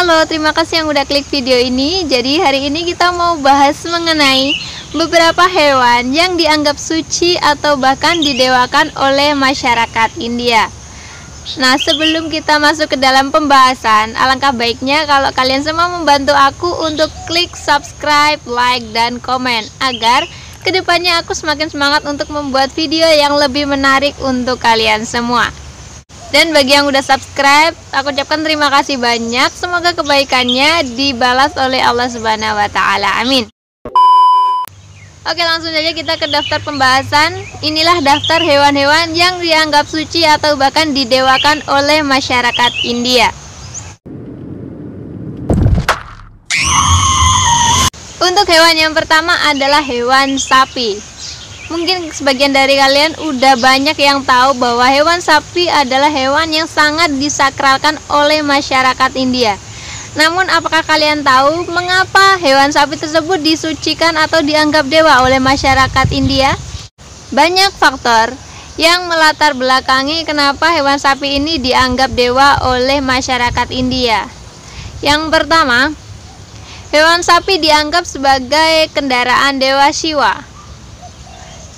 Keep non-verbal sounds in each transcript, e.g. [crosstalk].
Halo, terima kasih yang udah klik video ini. Jadi hari ini kita mau bahas mengenai beberapa hewan yang dianggap suci atau bahkan didewakan oleh masyarakat India. Nah, sebelum kita masuk ke dalam pembahasan, alangkah baiknya kalau kalian semua membantu aku untuk klik subscribe, like, dan komen agar ke depannya aku semakin semangat untuk membuat video yang lebih menarik untuk kalian semua. Dan bagi yang udah subscribe, aku ucapkan terima kasih banyak. Semoga kebaikannya dibalas oleh Allah Subhanahu wa taala. Amin. Oke, langsung saja kita ke daftar pembahasan. Inilah daftar hewan-hewan yang dianggap suci atau bahkan didewakan oleh masyarakat India. Untuk hewan yang pertama adalah hewan sapi. Mungkin sebagian dari kalian udah banyak yang tahu bahwa hewan sapi adalah hewan yang sangat disakralkan oleh masyarakat India. Namun apakah kalian tahu mengapa hewan sapi tersebut disucikan atau dianggap dewa oleh masyarakat India? Banyak faktor yang melatar belakangi kenapa hewan sapi ini dianggap dewa oleh masyarakat India. Yang pertama, hewan sapi dianggap sebagai kendaraan dewa Siwa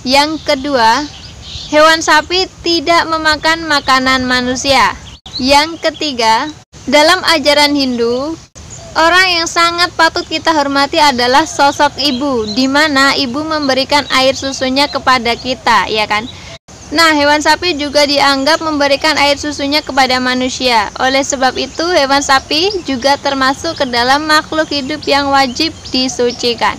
yang kedua, hewan sapi tidak memakan makanan manusia. Yang ketiga, dalam ajaran Hindu, orang yang sangat patut kita hormati adalah sosok ibu, di mana ibu memberikan air susunya kepada kita, ya kan? Nah, hewan sapi juga dianggap memberikan air susunya kepada manusia. Oleh sebab itu, hewan sapi juga termasuk ke dalam makhluk hidup yang wajib disucikan.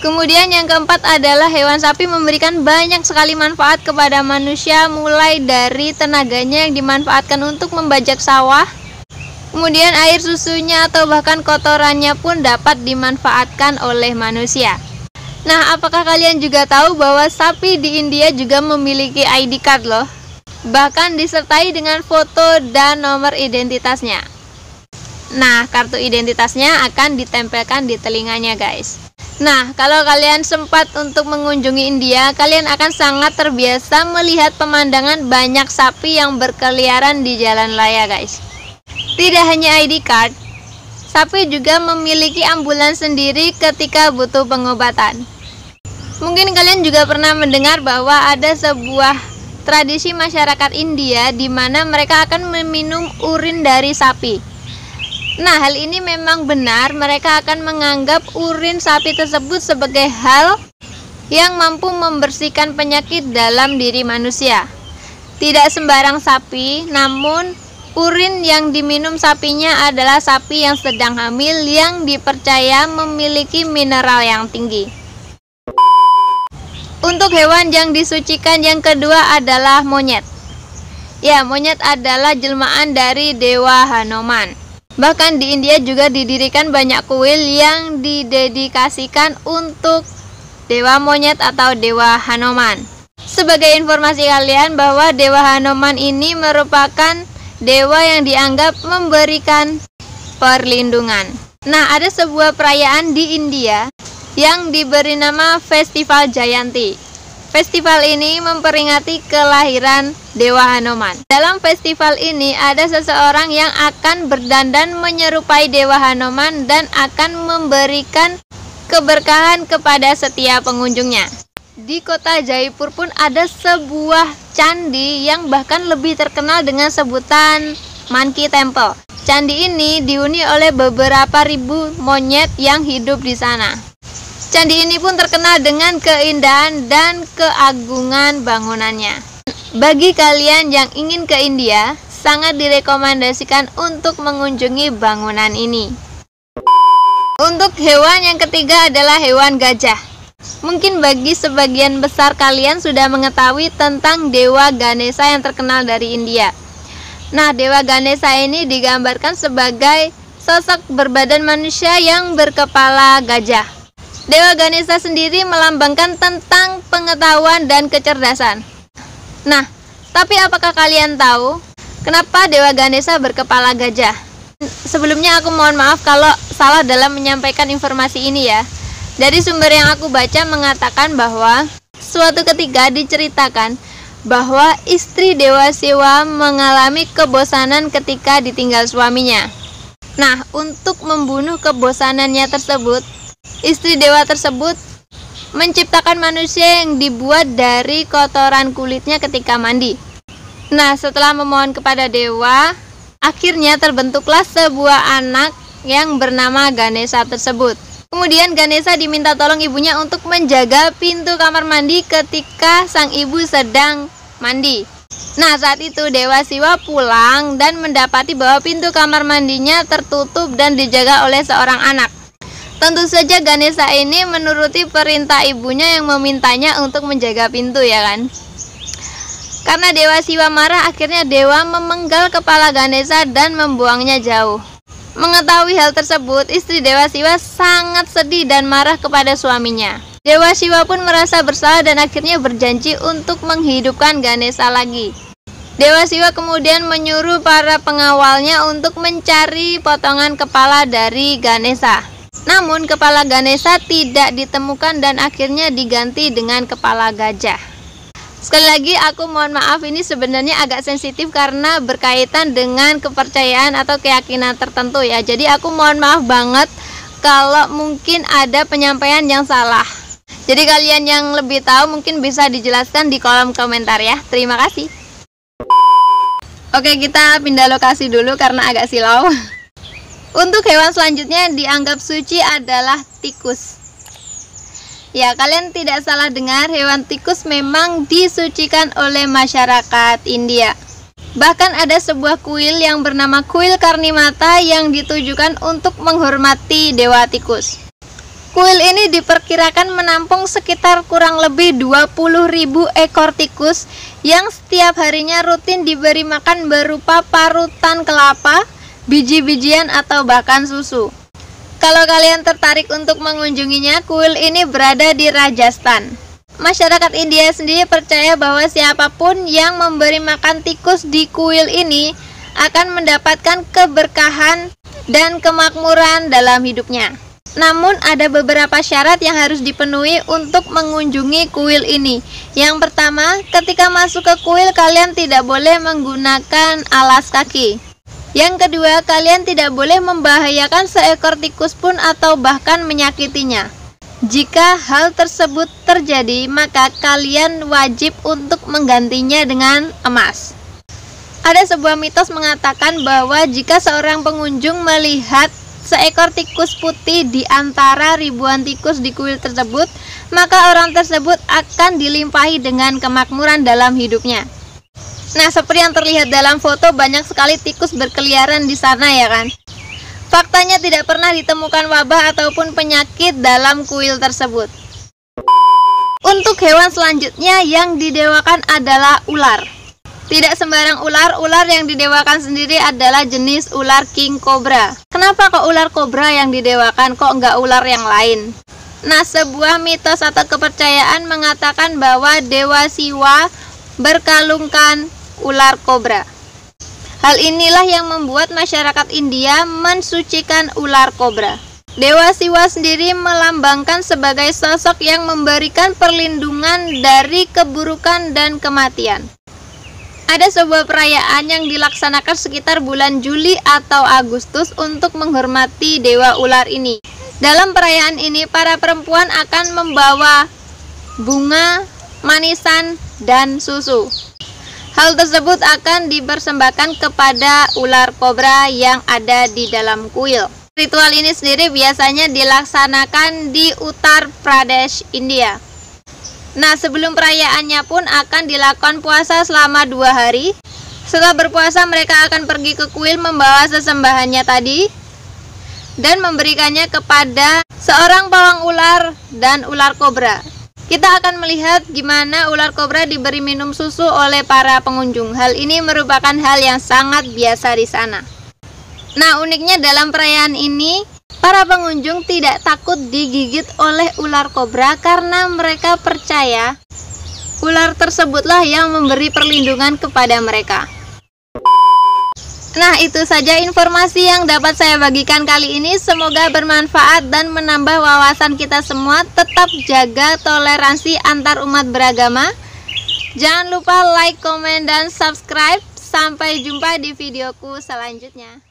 Kemudian yang keempat adalah hewan sapi memberikan banyak sekali manfaat kepada manusia mulai dari tenaganya yang dimanfaatkan untuk membajak sawah. Kemudian air susunya atau bahkan kotorannya pun dapat dimanfaatkan oleh manusia. Nah, apakah kalian juga tahu bahwa sapi di India juga memiliki ID card loh? Bahkan disertai dengan foto dan nomor identitasnya. Nah, kartu identitasnya akan ditempelkan di telinganya, guys. Nah, kalau kalian sempat untuk mengunjungi India, kalian akan sangat terbiasa melihat pemandangan banyak sapi yang berkeliaran di jalan raya, guys. Tidak hanya ID card, sapi juga memiliki ambulans sendiri ketika butuh pengobatan. Mungkin kalian juga pernah mendengar bahwa ada sebuah tradisi masyarakat India di mana mereka akan meminum urin dari sapi. Nah, hal ini memang benar. Mereka akan menganggap urin sapi tersebut sebagai hal yang mampu membersihkan penyakit dalam diri manusia. Tidak sembarang sapi, namun urin yang diminum sapinya adalah sapi yang sedang hamil yang dipercaya memiliki mineral yang tinggi. Untuk hewan yang disucikan yang kedua adalah monyet. Ya, monyet adalah jelmaan dari Dewa Hanoman. Bahkan di India juga didirikan banyak kuil yang didedikasikan untuk dewa monyet atau dewa Hanoman. Sebagai informasi kalian bahwa dewa Hanoman ini merupakan dewa yang dianggap memberikan perlindungan. Nah, ada sebuah perayaan di India yang diberi nama Festival Jayanti. Festival ini memperingati kelahiran Dewa Hanoman. Dalam festival ini ada seseorang yang akan berdandan menyerupai Dewa Hanoman dan akan memberikan keberkahan kepada setiap pengunjungnya. Di kota Jaipur pun ada sebuah candi yang bahkan lebih terkenal dengan sebutan Monkey Temple. Candi ini dihuni oleh beberapa ribu monyet yang hidup di sana. Candi ini pun terkenal dengan keindahan dan keagungan bangunannya. Bagi kalian yang ingin ke India, sangat direkomendasikan untuk mengunjungi bangunan ini. Untuk hewan yang ketiga adalah hewan gajah. Mungkin bagi sebagian besar kalian sudah mengetahui tentang Dewa Ganesha yang terkenal dari India. Nah, Dewa Ganesha ini digambarkan sebagai sosok berbadan manusia yang berkepala gajah. Dewa Ganesha sendiri melambangkan tentang pengetahuan dan kecerdasan. Nah, tapi apakah kalian tahu kenapa Dewa Ganesha berkepala gajah? Sebelumnya aku mohon maaf kalau salah dalam menyampaikan informasi ini ya. Dari sumber yang aku baca mengatakan bahwa suatu ketika diceritakan bahwa istri Dewa Siwa mengalami kebosanan ketika ditinggal suaminya. Nah, untuk membunuh kebosanannya tersebut, istri dewa tersebut menciptakan manusia yang dibuat dari kotoran kulitnya ketika mandi. Nah, setelah memohon kepada dewa, akhirnya terbentuklah sebuah anak yang bernama Ganesha tersebut. Kemudian Ganesha diminta tolong ibunya untuk menjaga pintu kamar mandi ketika sang ibu sedang mandi. Nah, saat itu Dewa Siwa pulang dan mendapati bahwa pintu kamar mandinya tertutup dan dijaga oleh seorang anak. Tentu saja Ganesha ini menuruti perintah ibunya yang memintanya untuk menjaga pintu ya kan. Karena Dewa Siwa marah, akhirnya Dewa memenggal kepala Ganesha dan membuangnya jauh. Mengetahui hal tersebut, istri Dewa Siwa sangat sedih dan marah kepada suaminya. Dewa Siwa pun merasa bersalah dan akhirnya berjanji untuk menghidupkan Ganesha lagi. Dewa Siwa kemudian menyuruh para pengawalnya untuk mencari potongan kepala dari Ganesha. Namun kepala Ganesha tidak ditemukan dan akhirnya diganti dengan kepala gajah. Sekali lagi aku mohon maaf ini sebenarnya agak sensitif karena berkaitan dengan kepercayaan atau keyakinan tertentu ya. Jadi aku mohon maaf banget kalau mungkin ada penyampaian yang salah. Jadi kalian yang lebih tahu mungkin bisa dijelaskan di kolom komentar ya. Terima kasih. Oke, kita pindah lokasi dulu karena agak silau. [laughs] Untuk hewan selanjutnya yang dianggap suci adalah tikus. Ya, kalian tidak salah dengar, hewan tikus memang disucikan oleh masyarakat India. Bahkan ada sebuah kuil yang bernama kuil Karnimata yang ditujukan untuk menghormati dewa tikus. Kuil ini diperkirakan menampung sekitar kurang lebih 20.000 ekor tikus yang setiap harinya rutin diberi makan berupa parutan kelapa, biji-bijian atau bahkan susu. Kalau kalian tertarik untuk mengunjunginya, kuil ini berada di Rajasthan. Masyarakat India sendiri percaya bahwa siapa pun yang memberi makan tikus di kuil ini akan mendapatkan keberkahan dan kemakmuran dalam hidupnya. Namun ada beberapa syarat yang harus dipenuhi untuk mengunjungi kuil ini. Yang pertama, ketika masuk ke kuil kalian tidak boleh menggunakan alas kaki. Yang kedua, kalian tidak boleh membahayakan seekor tikus pun atau bahkan menyakitinya. Jika hal tersebut terjadi, maka kalian wajib untuk menggantinya dengan emas. Ada sebuah mitos mengatakan bahwa jika seorang pengunjung melihat seekor tikus putih di antara ribuan tikus di kuil tersebut, maka orang tersebut akan dilimpahi dengan kemakmuran dalam hidupnya. Nah, seperti yang terlihat dalam foto, banyak sekali tikus berkeliaran di sana ya kan? Faktanya tidak pernah ditemukan wabah ataupun penyakit dalam kuil tersebut. Untuk hewan selanjutnya yang didewakan adalah ular. Tidak sembarang ular, ular yang didewakan sendiri adalah jenis ular king cobra. Kenapa kok ular kobra yang didewakan, kok enggak ular yang lain? Nah, sebuah mitos atau kepercayaan mengatakan bahwa Dewa Siwa berkalungkan ular kobra. Hal inilah yang membuat masyarakat India mensucikan ular kobra. Dewa Siwa sendiri melambangkan sebagai sosok yang memberikan perlindungan dari keburukan dan kematian. Ada sebuah perayaan yang dilaksanakan sekitar bulan Juli atau Agustus untuk menghormati dewa ular ini. Dalam perayaan ini, para perempuan akan membawa bunga, manisan, dan susu. Hal tersebut akan dipersembahkan kepada ular kobra yang ada di dalam kuil. Ritual ini sendiri biasanya dilaksanakan di Uttar Pradesh, India. Nah, sebelum perayaannya pun akan dilakukan puasa selama dua hari. Setelah berpuasa, mereka akan pergi ke kuil membawa sesembahannya tadi dan memberikannya kepada seorang pawang ular dan ular kobra. Kita akan melihat gimana ular kobra diberi minum susu oleh para pengunjung. Hal ini merupakan hal yang sangat biasa di sana. Nah, uniknya dalam perayaan ini, para pengunjung tidak takut digigit oleh ular kobra karena mereka percaya ular tersebutlah yang memberi perlindungan kepada mereka. Nah, itu saja informasi yang dapat saya bagikan kali ini. Semoga bermanfaat dan menambah wawasan kita semua. Tetap jaga toleransi antar umat beragama. Jangan lupa like, komen, dan subscribe. Sampai jumpa di videoku selanjutnya.